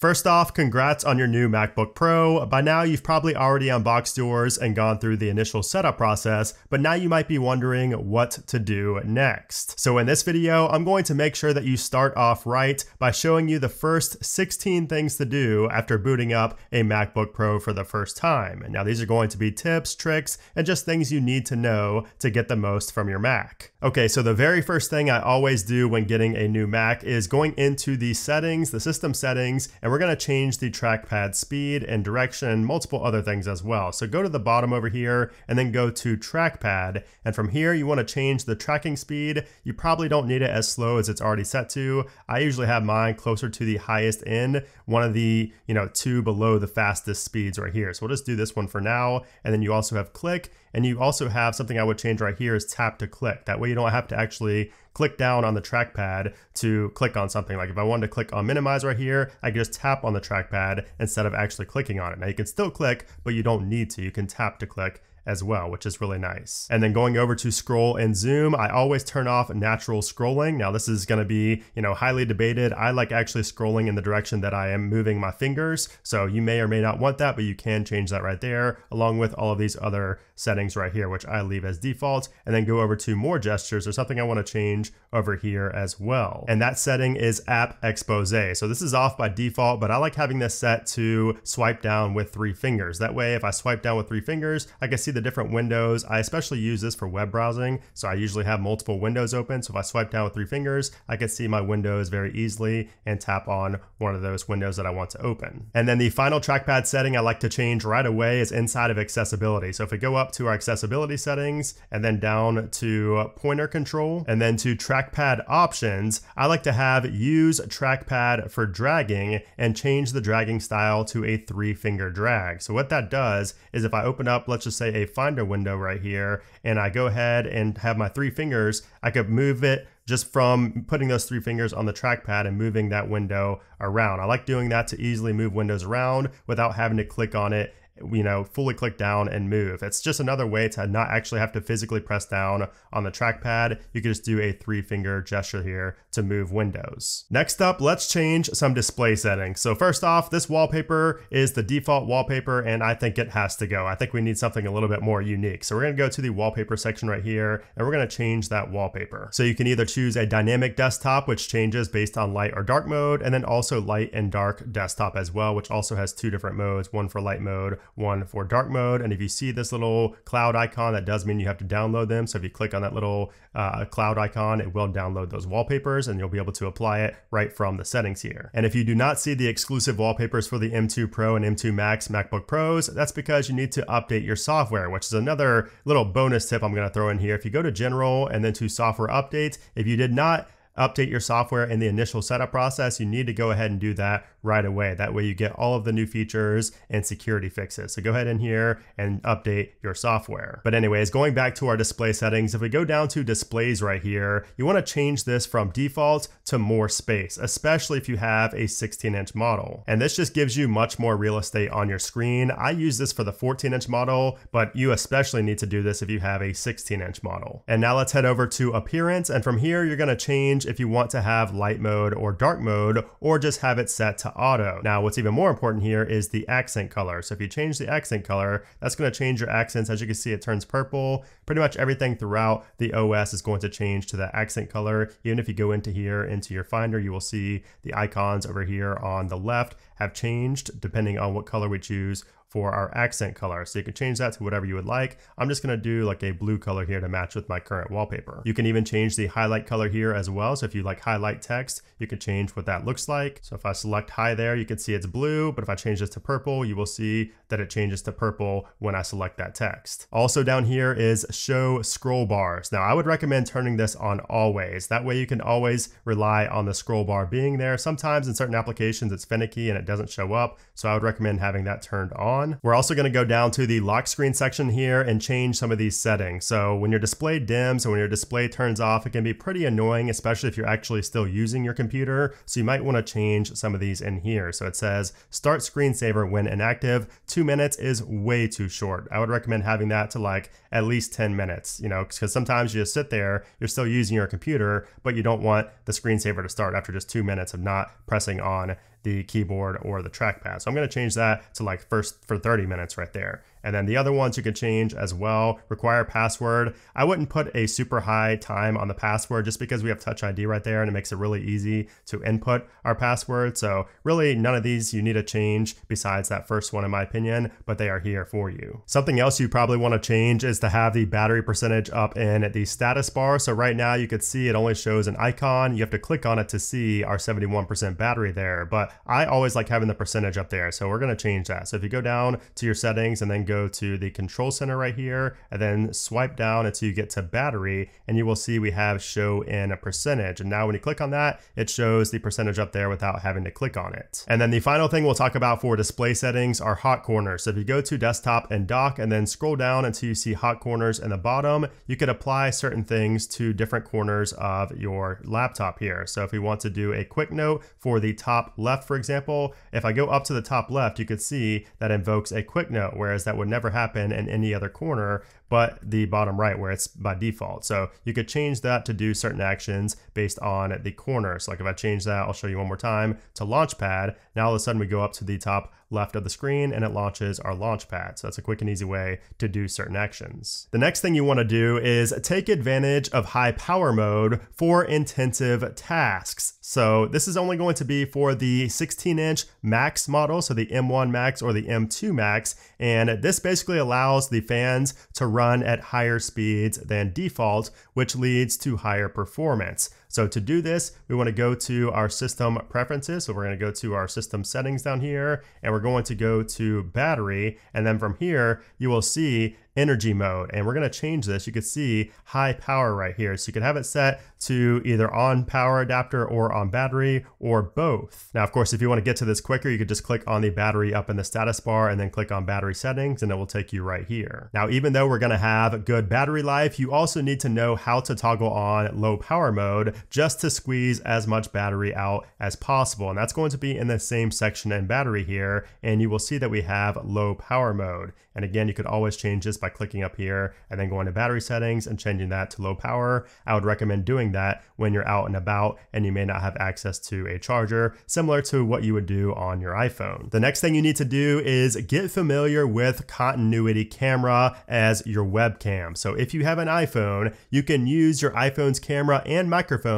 First off, congrats on your new MacBook Pro. By now, you've probably already unboxed yours and gone through the initial setup process, but now you might be wondering what to do next. So in this video, I'm going to make sure that you start off right by showing you the first 16 things to do after booting up a MacBook Pro for the first time. Now these are going to be tips, tricks, and just things you need to know to get the most from your Mac. Okay, so the very first thing I always do when getting a new Mac is going into the settings, the system settings, and we're gonna change the trackpad speed and direction, multiple other things as well. So go to the bottom over here and then go to trackpad. And from here, you wanna change the tracking speed. You probably don't need it as slow as it's already set to. I usually have mine closer to the highest end, one of the, you know, two below the fastest speeds right here. So we'll just do this one for now. And then you also have click and you also have something I would change right here is tap to click. That way you don't have to actually click down on the trackpad to click on something. Like if I wanted to click on minimize right here, I could just tap on the trackpad instead of actually clicking on it. Now you can still click, but you don't need to. You can tap to click as well, which is really nice. And then going over to scroll and zoom, I always turn off natural scrolling. Now this is gonna be, you know, highly debated. I like actually scrolling in the direction that I am moving my fingers. So you may or may not want that, but you can change that right there, along with all of these other settings right here, which I leave as default, and then go over to more gestures or something I wanna change over here as well. And that setting is app expose. So this is off by default, but I like having this set to swipe down with three fingers. That way, if I swipe down with three fingers, I can see the different windows. I especially use this for web browsing, so I usually have multiple windows open. So if I swipe down with three fingers, I can see my windows very easily and tap on one of those windows that I want to open. And then the final trackpad setting I like to change right away is inside of accessibility. So if we go up to our accessibility settings and then down to pointer control and then to trackpad options, I like to have use trackpad for dragging and change the dragging style to a three finger drag. So what that does is if I open up, let's just say a finder window right here, and I go ahead and have my three fingers, I could move it just from putting those three fingers on the trackpad and moving that window around. I like doing that to easily move windows around without having to click on it you know, fully click down and move. It's just another way to not actually have to physically press down on the trackpad. You can just do a three finger gesture here to move windows. Next up, let's change some display settings. So first off, this wallpaper is the default wallpaper and I think it has to go. I think we need something a little bit more unique. So we're gonna go to the wallpaper section right here and we're gonna change that wallpaper. So you can either choose a dynamic desktop, which changes based on light or dark mode, and then also light and dark desktop as well, which also has two different modes, one for light mode, one for dark mode. And if you see this little cloud icon, that does mean you have to download them. So if you click on that little uh, cloud icon, it will download those wallpapers and you'll be able to apply it right from the settings here. And if you do not see the exclusive wallpapers for the M2 Pro and M2 Max MacBook Pros, that's because you need to update your software, which is another little bonus tip I'm gonna throw in here. If you go to general and then to software updates, if you did not update your software in the initial setup process, you need to go ahead and do that right away. That way you get all of the new features and security fixes. So go ahead in here and update your software. But anyways, going back to our display settings, if we go down to displays right here, you wanna change this from default to more space, especially if you have a 16 inch model. And this just gives you much more real estate on your screen. I use this for the 14 inch model, but you especially need to do this if you have a 16 inch model. And now let's head over to appearance. And from here, you're gonna change if you want to have light mode or dark mode, or just have it set to auto. Now, what's even more important here is the accent color. So if you change the accent color, that's gonna change your accents. As you can see, it turns purple. Pretty much everything throughout the OS is going to change to the accent color. Even if you go into here, into your Finder, you will see the icons over here on the left have changed depending on what color we choose for our accent color. So you can change that to whatever you would like. I'm just gonna do like a blue color here to match with my current wallpaper. You can even change the highlight color here as well. So if you like highlight text, you can change what that looks like. So if I select high there, you can see it's blue, but if I change this to purple, you will see that it changes to purple when I select that text. Also down here is show scroll bars. Now I would recommend turning this on always. That way you can always rely on the scroll bar being there. Sometimes in certain applications it's finicky and it doesn't show up. So I would recommend having that turned on on. We're also going to go down to the lock screen section here and change some of these settings. So when your display dims and when your display turns off, it can be pretty annoying, especially if you're actually still using your computer. So you might want to change some of these in here. So it says start screensaver when inactive. Two minutes is way too short. I would recommend having that to like at least 10 minutes, you know, because sometimes you just sit there, you're still using your computer, but you don't want the screensaver to start after just two minutes of not pressing on the keyboard or the trackpad. So I'm going to change that to like first for 30 minutes right there. And then the other ones you can change as well. Require password. I wouldn't put a super high time on the password just because we have Touch ID right there and it makes it really easy to input our password. So really none of these you need to change besides that first one in my opinion, but they are here for you. Something else you probably want to change is to have the battery percentage up in the status bar. So right now you could see it only shows an icon. You have to click on it to see our 71% battery there, but I always like having the percentage up there. So we're going to change that. So if you go down to your settings and then go to the control center right here and then swipe down until you get to battery and you will see we have show in a percentage. And now when you click on that, it shows the percentage up there without having to click on it. And then the final thing we'll talk about for display settings are hot corners. So if you go to desktop and dock and then scroll down until you see hot corners in the bottom, you could apply certain things to different corners of your laptop here. So if we want to do a quick note for the top left, for example, if I go up to the top left, you could see that invokes a quick note, whereas that would never happen in any other corner but the bottom right where it's by default. So you could change that to do certain actions based on the corner. So like if I change that, I'll show you one more time to Launchpad. Now all of a sudden we go up to the top left of the screen and it launches our Launchpad. So that's a quick and easy way to do certain actions. The next thing you want to do is take advantage of high power mode for intensive tasks. So this is only going to be for the 16 inch Max model, so the M1 Max or the M2 Max. And this basically allows the fans to run at higher speeds than default, which leads to higher performance. So to do this, we want to go to our system preferences. So we're going to go to our system settings down here, and we're going to go to battery. And then from here, you will see energy mode. And we're going to change this. You can see high power right here. So you can have it set to either on power adapter or on battery or both. Now, of course, if you want to get to this quicker, you could just click on the battery up in the status bar and then click on battery settings and it will take you right here. Now, even though we're going to have good battery life, you also need to know how to toggle on low power mode just to squeeze as much battery out as possible. And that's going to be in the same section and battery here. And you will see that we have low power mode. And again, you could always change this by clicking up here and then going to battery settings and changing that to low power. I would recommend doing that when you're out and about and you may not have access to a charger, similar to what you would do on your iPhone. The next thing you need to do is get familiar with continuity camera as your webcam. So if you have an iPhone, you can use your iPhone's camera and microphone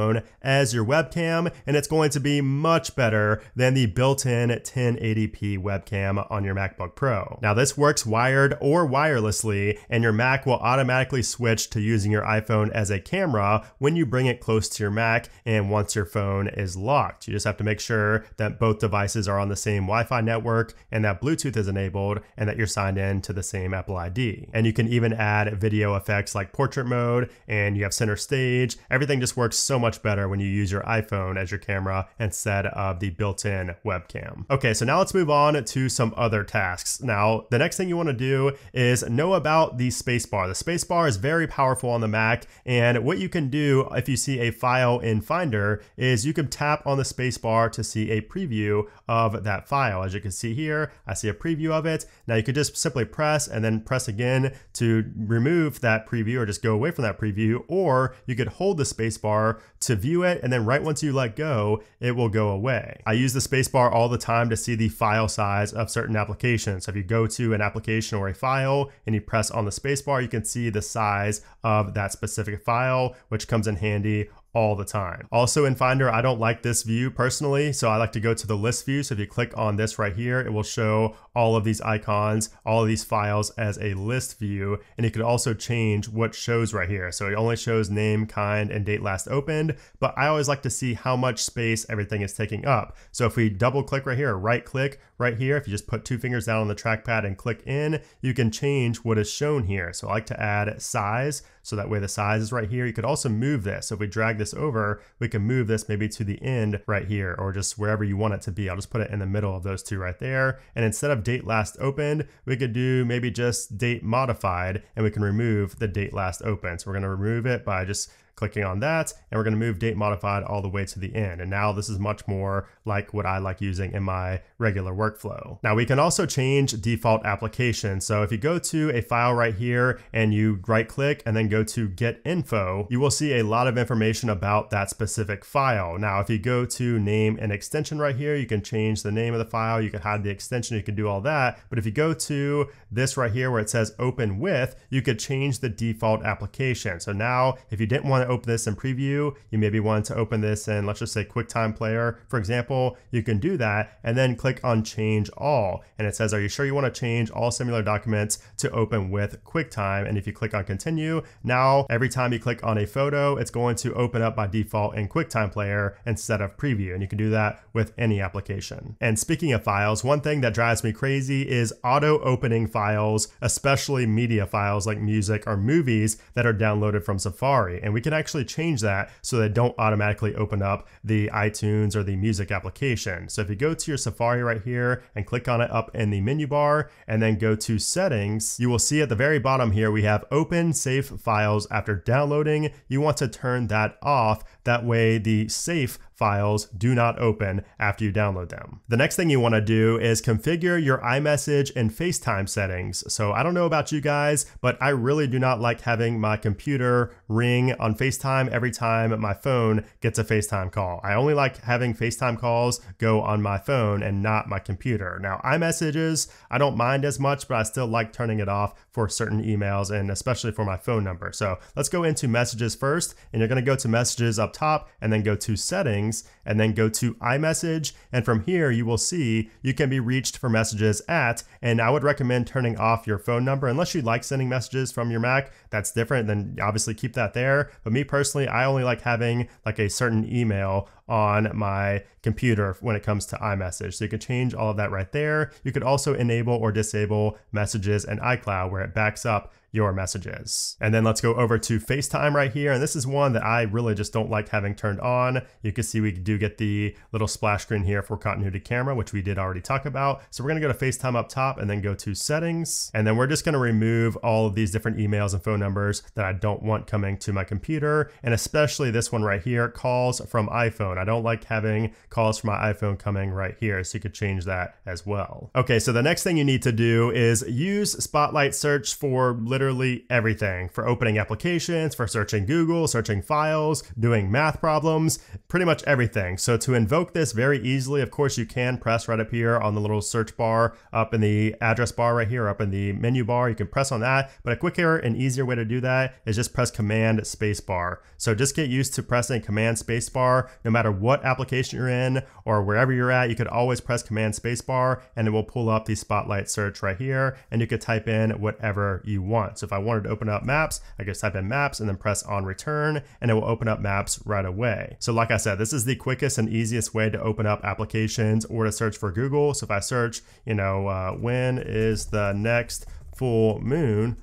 as your webcam, and it's going to be much better than the built-in 1080p webcam on your MacBook Pro. Now this works wired or wirelessly, and your Mac will automatically switch to using your iPhone as a camera when you bring it close to your Mac and once your phone is locked. You just have to make sure that both devices are on the same Wi-Fi network and that Bluetooth is enabled and that you're signed in to the same Apple ID. And you can even add video effects like portrait mode and you have center stage. Everything just works so much better when you use your iPhone as your camera instead of the built-in webcam. Okay, so now let's move on to some other tasks. Now, the next thing you want to do is know about the spacebar. The spacebar is very powerful on the Mac, and what you can do if you see a file in Finder is you can tap on the spacebar to see a preview of that file. As you can see here, I see a preview of it. Now you could just simply press and then press again to remove that preview or just go away from that preview, or you could hold the spacebar to view it, and then right once you let go, it will go away. I use the spacebar all the time to see the file size of certain applications. So if you go to an application or a file and you press on the spacebar, you can see the size of that specific file, which comes in handy all the time. Also in Finder, I don't like this view personally, so I like to go to the list view. So if you click on this right here, it will show all of these icons, all of these files as a list view. And you could also change what shows right here. So it only shows name, kind, and date last opened, but I always like to see how much space everything is taking up. So if we double click right here, right click right here, if you just put two fingers down on the trackpad and click in, you can change what is shown here. So I like to add size, so that way the size is right here. You could also move this. So if we drag this over, we can move this maybe to the end right here or just wherever you want it to be. I'll just put it in the middle of those two right there. And instead of date last opened, we could do maybe just date modified and we can remove the date last open. So we're going to remove it by just clicking on that, and we're gonna move date modified all the way to the end. And now this is much more like what I like using in my regular workflow. Now we can also change default application. So if you go to a file right here and you right click and then go to get info, you will see a lot of information about that specific file. Now, if you go to name and extension right here, you can change the name of the file, you can hide the extension, you can do all that. But if you go to this right here where it says open with, you could change the default application. So now if you didn't want to open this in preview, you maybe want to open this in, let's just say QuickTime Player, for example, you can do that and then click on change all. And it says, are you sure you want to change all similar documents to open with QuickTime? And if you click on continue, now every time you click on a photo, it's going to open up by default in QuickTime Player instead of preview. And you can do that with any application. And speaking of files, one thing that drives me crazy is auto opening files, especially media files like music or movies that are downloaded from Safari. And we can actually change that so they don't automatically open up the iTunes or the music application. So if you go to your Safari right here and click on it up in the menu bar and then go to settings, you will see at the very bottom here we have open safe files after downloading. You want to turn that off. That way the safe files do not open after you download them. The next thing you want to do is configure your iMessage and FaceTime settings. So I don't know about you guys, but I really do not like having my computer ring on FaceTime every time my phone gets a FaceTime call. I only like having FaceTime calls go on my phone and not my computer. Now, iMessages, I don't mind as much, but I still like turning it off for certain emails and especially for my phone number. So let's go into messages first, and you're going to go to messages up top and then go to settings and then go to iMessage. And from here, you will see you can be reached for messages at, and I would recommend turning off your phone number unless you like sending messages from your Mac. That's different, then obviously keep that there. But me personally, I only like having like a certain email on my computer when it comes to iMessage. So you can change all of that right there. You could also enable or disable messages in iCloud where it backs up your messages. And then let's go over to FaceTime right here. And this is one that I really just don't like having turned on. You can see we do get the little splash screen here for continuity camera, which we did already talk about. So we're gonna go to FaceTime up top and then go to settings. And then we're just gonna remove all of these different emails and phone numbers that I don't want coming to my computer. And especially this one right here, calls from iPhone. I don't like having calls from my iPhone coming right here. So you could change that as well. Okay, so the next thing you need to do is use Spotlight Search for literally everything for opening applications, for searching Google, searching files, doing math problems, pretty much everything. So to invoke this very easily, of course, you can press right up here on the little search bar up in the address bar right here, up in the menu bar. You can press on that, but a quicker and easier way to do that is just press Command Space Bar. So just get used to pressing Command Space Bar no matter what application you're in or wherever you're at. You could always press Command Space Bar and it will pull up the Spotlight search right here and you could type in whatever you want. So if I wanted to open up maps, I could type in maps and then press on return and it will open up maps right away. So like I said, this is the quickest and easiest way to open up applications or to search for Google. So if I search, you know, uh, when is the next full moon?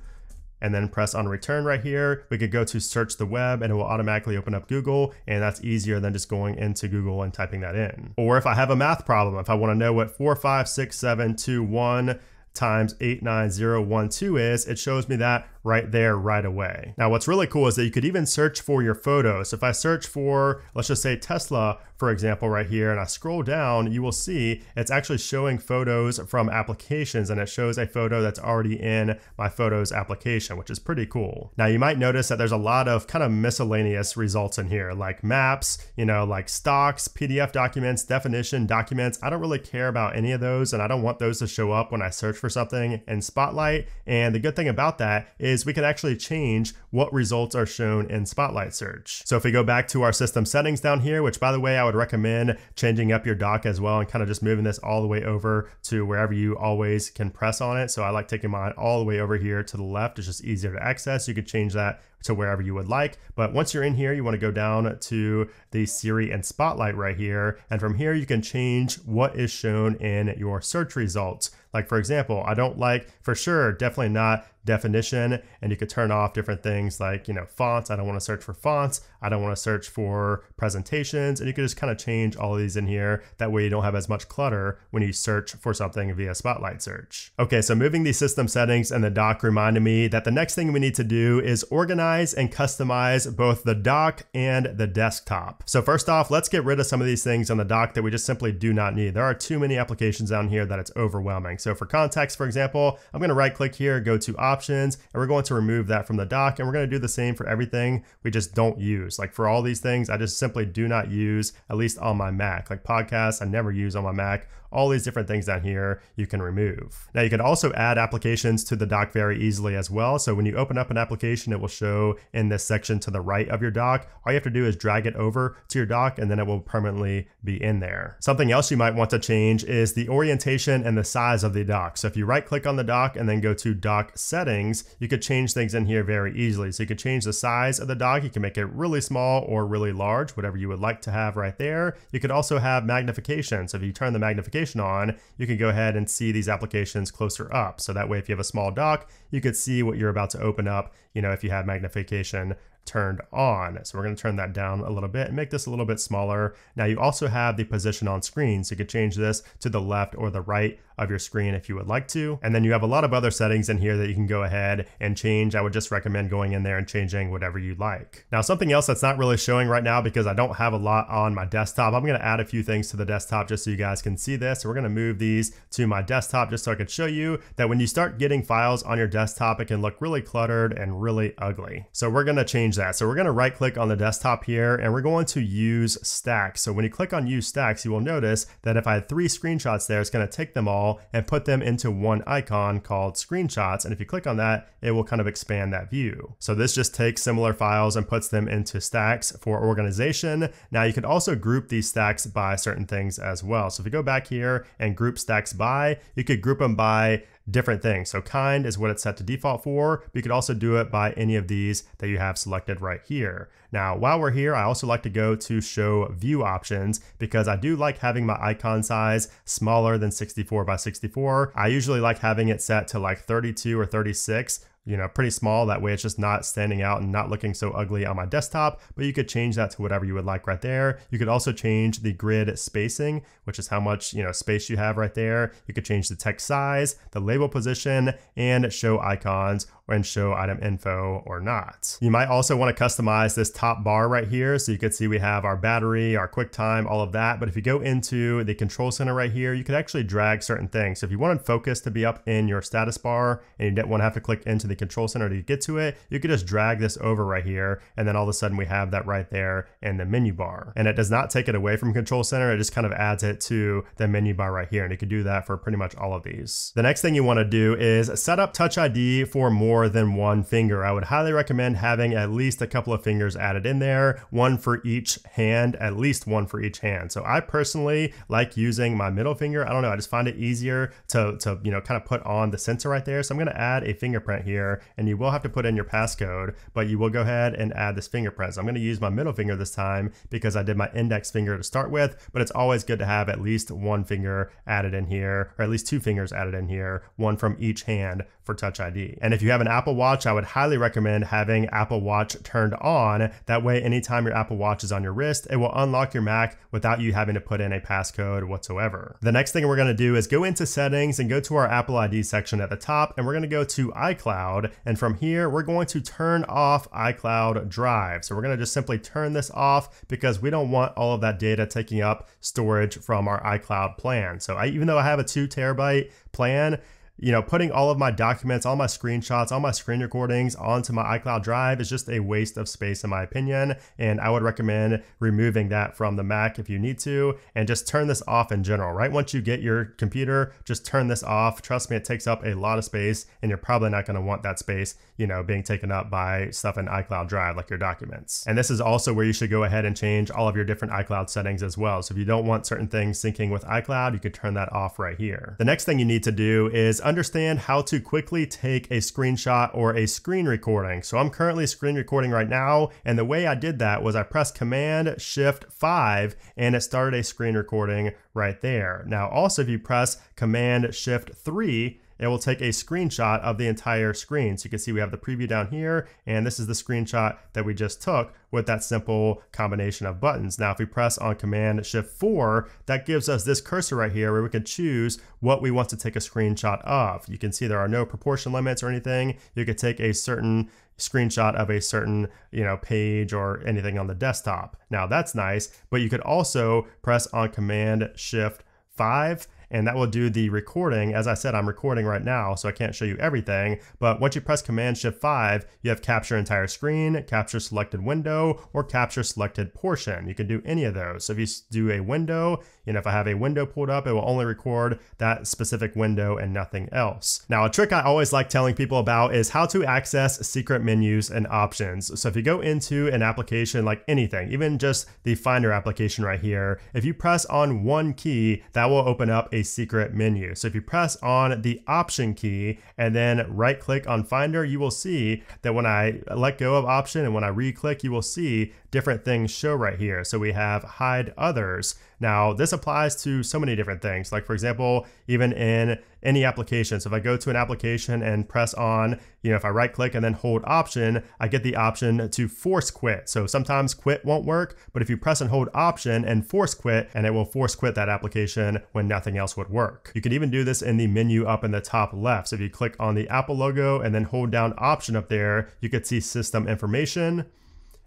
And then press on return right here. We could go to search the web and it will automatically open up Google and that's easier than just going into Google and typing that in. Or if I have a math problem, if I wanna know what 456721 times 89012 is, it shows me that right there right away. Now what's really cool is that you could even search for your photos. If I search for, let's just say Tesla, for example, right here, and I scroll down, you will see it's actually showing photos from applications and it shows a photo that's already in my photos application, which is pretty cool. Now you might notice that there's a lot of kind of miscellaneous results in here, like maps, you know, like stocks, PDF documents, definition documents. I don't really care about any of those and I don't want those to show up when I search for something in Spotlight. And the good thing about that is is we can actually change what results are shown in Spotlight Search. So if we go back to our system settings down here, which by the way, I would recommend changing up your dock as well and kind of just moving this all the way over to wherever you always can press on it. So I like taking mine all the way over here to the left. It's just easier to access. You could change that to wherever you would like. But once you're in here, you want to go down to the Siri and Spotlight right here. And from here, you can change what is shown in your search results. Like for example, I don't like, for sure, definitely not definition and you could turn off different things like you know fonts i don't want to search for fonts i don't want to search for presentations and you can just kind of change all of these in here that way you don't have as much clutter when you search for something via spotlight search okay so moving these system settings and the dock reminded me that the next thing we need to do is organize organize and customize both the dock and the desktop. So first off, let's get rid of some of these things on the dock that we just simply do not need. There are too many applications down here that it's overwhelming. So for contacts, for example, I'm gonna right click here, go to options, and we're going to remove that from the dock. And we're gonna do the same for everything we just don't use. Like for all these things, I just simply do not use, at least on my Mac. Like podcasts, I never use on my Mac all these different things down here you can remove. Now you can also add applications to the dock very easily as well. So when you open up an application, it will show in this section to the right of your dock. All you have to do is drag it over to your dock and then it will permanently be in there. Something else you might want to change is the orientation and the size of the dock. So if you right click on the dock and then go to dock settings, you could change things in here very easily. So you could change the size of the dock. You can make it really small or really large, whatever you would like to have right there. You could also have magnification. So if you turn the magnification application on, you can go ahead and see these applications closer up. So that way, if you have a small dock, you could see what you're about to open up, you know, if you have magnification turned on. So we're going to turn that down a little bit and make this a little bit smaller. Now you also have the position on screen, so you could change this to the left or the right of your screen if you would like to. And then you have a lot of other settings in here that you can go ahead and change. I would just recommend going in there and changing whatever you like. Now something else that's not really showing right now because I don't have a lot on my desktop, I'm gonna add a few things to the desktop just so you guys can see this. So we're gonna move these to my desktop just so I could show you that when you start getting files on your desktop, it can look really cluttered and really ugly. So we're gonna change that. So we're gonna right click on the desktop here and we're going to use stacks. So when you click on use stacks, you will notice that if I had three screenshots there, it's gonna take them all and put them into one icon called screenshots. And if you click on that, it will kind of expand that view. So this just takes similar files and puts them into stacks for organization. Now you could also group these stacks by certain things as well. So if you go back here and group stacks by, you could group them by different things. So kind is what it's set to default for, but you could also do it by any of these that you have selected right here. Now, while we're here, I also like to go to show view options because I do like having my icon size smaller than 64 by 64. I usually like having it set to like 32 or 36 you know, pretty small. That way it's just not standing out and not looking so ugly on my desktop, but you could change that to whatever you would like right there. You could also change the grid spacing, which is how much, you know, space you have right there. You could change the text size, the label position, and show icons and show item info or not. You might also want to customize this top bar right here. So you can see we have our battery, our quick time, all of that. But if you go into the control center right here, you can actually drag certain things. So if you wanted focus to be up in your status bar and you didn't want to have to click into the control center to get to it, you could just drag this over right here. And then all of a sudden we have that right there in the menu bar. And it does not take it away from control center. It just kind of adds it to the menu bar right here. And you can do that for pretty much all of these. The next thing you want to do is set up Touch ID for more than one finger. I would highly recommend having at least a couple of fingers added in there, one for each hand, at least one for each hand. So I personally like using my middle finger. I don't know, I just find it easier to, to you know, kind of put on the sensor right there. So I'm gonna add a fingerprint here and you will have to put in your passcode, but you will go ahead and add this fingerprint. So I'm gonna use my middle finger this time because I did my index finger to start with, but it's always good to have at least one finger added in here, or at least two fingers added in here, one from each hand for Touch ID. And if you have an Apple Watch, I would highly recommend having Apple Watch turned on. That way, anytime your Apple Watch is on your wrist, it will unlock your Mac without you having to put in a passcode whatsoever. The next thing we're gonna do is go into settings and go to our Apple ID section at the top, and we're gonna go to iCloud. And from here, we're going to turn off iCloud Drive. So we're gonna just simply turn this off because we don't want all of that data taking up storage from our iCloud plan. So I, even though I have a two terabyte plan, you know, putting all of my documents, all my screenshots, all my screen recordings onto my iCloud Drive is just a waste of space in my opinion. And I would recommend removing that from the Mac if you need to and just turn this off in general, right? Once you get your computer, just turn this off. Trust me, it takes up a lot of space and you're probably not gonna want that space, you know, being taken up by stuff in iCloud Drive like your documents. And this is also where you should go ahead and change all of your different iCloud settings as well. So if you don't want certain things syncing with iCloud, you could turn that off right here. The next thing you need to do is understand how to quickly take a screenshot or a screen recording. So I'm currently screen recording right now, and the way I did that was I pressed Command Shift 5 and it started a screen recording right there. Now also if you press Command Shift 3, it will take a screenshot of the entire screen. So you can see we have the preview down here, and this is the screenshot that we just took with that simple combination of buttons. Now, if we press on Command Shift 4, that gives us this cursor right here where we can choose what we want to take a screenshot of. You can see there are no proportion limits or anything. You could take a certain screenshot of a certain you know page or anything on the desktop. Now that's nice, but you could also press on Command Shift 5 and that will do the recording. As I said, I'm recording right now, so I can't show you everything, but once you press Command Shift 5, you have capture entire screen, capture selected window, or capture selected portion. You can do any of those. So if you do a window, you know, if I have a window pulled up, it will only record that specific window and nothing else. Now, a trick I always like telling people about is how to access secret menus and options. So if you go into an application like anything, even just the Finder application right here, if you press on one key, that will open up a secret menu. So if you press on the option key and then right click on Finder, you will see that when I let go of option and when I re-click, you will see different things show right here. So we have hide others. Now this applies to so many different things. Like for example, even in any application. So if I go to an application and press on, you know, if I right click and then hold option, I get the option to force quit. So sometimes quit won't work, but if you press and hold option and force quit, and it will force quit that application when nothing else would work. You can even do this in the menu up in the top left. So if you click on the Apple logo and then hold down option up there, you could see system information,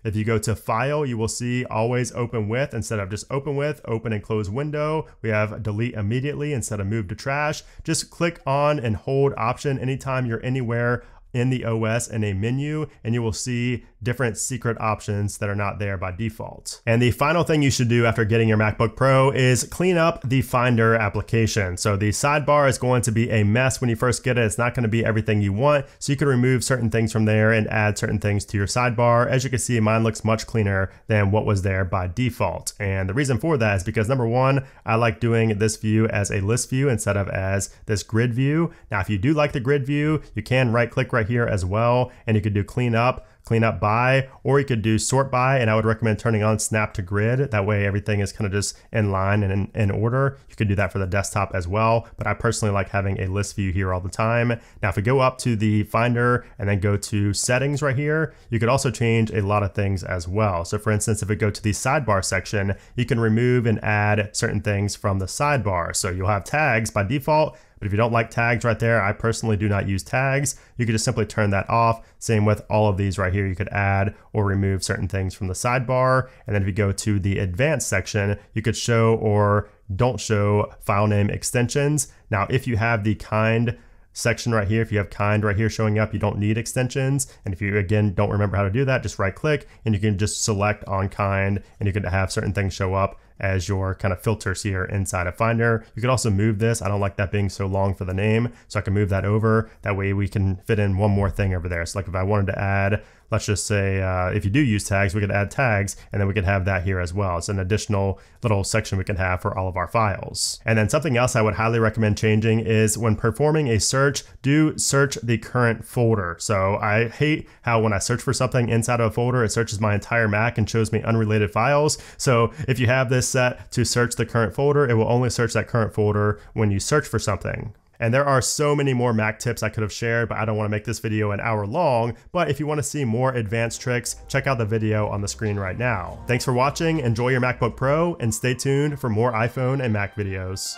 if you go to file, you will see always open with instead of just open with, open and close window. We have delete immediately instead of move to trash. Just click on and hold option anytime you're anywhere in the OS in a menu and you will see different secret options that are not there by default. And the final thing you should do after getting your MacBook Pro is clean up the Finder application. So the sidebar is going to be a mess when you first get it. It's not going to be everything you want. So you can remove certain things from there and add certain things to your sidebar. As you can see, mine looks much cleaner than what was there by default. And the reason for that is because number one, I like doing this view as a list view instead of as this grid view. Now, if you do like the grid view, you can right click right here as well, and you could do clean up clean up by, or you could do sort by, and I would recommend turning on snap to grid. That way everything is kind of just in line and in, in, order. You can do that for the desktop as well, but I personally like having a list view here all the time. Now, if we go up to the Finder and then go to settings right here, you could also change a lot of things as well. So for instance, if we go to the sidebar section, you can remove and add certain things from the sidebar. So you'll have tags by default, but if you don't like tags right there, I personally do not use tags. You could just simply turn that off. Same with all of these right here. You could add or remove certain things from the sidebar. And then if you go to the advanced section, you could show or don't show file name extensions. Now, if you have the kind section right here. If you have kind right here showing up, you don't need extensions. And if you, again, don't remember how to do that, just right click and you can just select on kind and you can have certain things show up as your kind of filters here inside of Finder. You could also move this. I don't like that being so long for the name, so I can move that over. That way we can fit in one more thing over there. So like if I wanted to add let's just say uh, if you do use tags, we could add tags and then we could have that here as well. It's an additional little section we can have for all of our files. And then something else I would highly recommend changing is when performing a search, do search the current folder. So I hate how when I search for something inside of a folder, it searches my entire Mac and shows me unrelated files. So if you have this set to search the current folder, it will only search that current folder when you search for something. And there are so many more Mac tips I could have shared, but I don't want to make this video an hour long. But if you want to see more advanced tricks, check out the video on the screen right now. Thanks for watching, enjoy your MacBook Pro, and stay tuned for more iPhone and Mac videos.